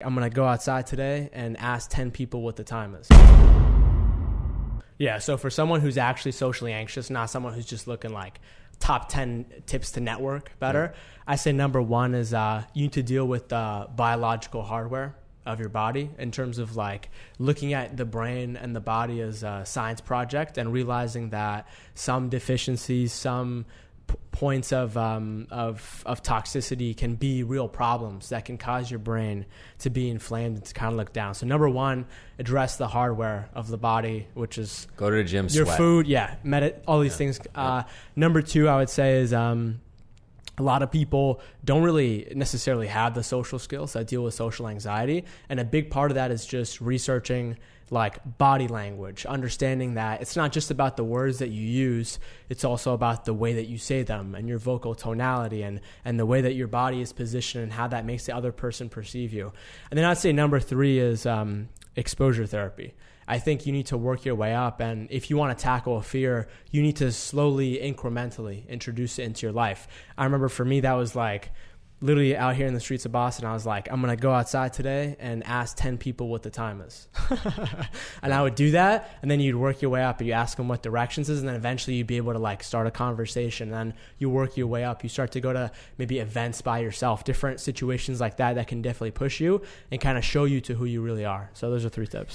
I'm gonna go outside today and ask 10 people what the time is. Yeah, so for someone who's actually socially anxious, not someone who's just looking like top 10 tips to network better, yeah. I say number one is uh, you need to deal with the biological hardware of your body in terms of like looking at the brain and the body as a science project and realizing that some deficiencies, some points of, um, of, of toxicity can be real problems that can cause your brain to be inflamed and to kind of look down. So number one, address the hardware of the body, which is go to the gym, your sweat. food, yeah, med- all these yeah. things. Uh, number two, I would say is um, a lot of people don't really necessarily have the social skills that deal with social anxiety, and a big part of that is just researching like body language, understanding that it's not just about the words that you use, it's also about the way that you say them and your vocal tonality and, and the way that your body is positioned and how that makes the other person perceive you. And then I'd say number three is um, exposure therapy. I think you need to work your way up. And if you want to tackle a fear, you need to slowly, incrementally introduce it into your life. I remember for me, that was like, literally out here in the streets of Boston, I was like, I'm gonna go outside today and ask ten people what the time is, and I would do that, and then you'd work your way up, and you ask them what directions is, and then eventually you'd be able to like start a conversation. And then you work your way up. You start to go to maybe events by yourself, different situations like that that can definitely push you and kind of show you to who you really are. So those are three tips.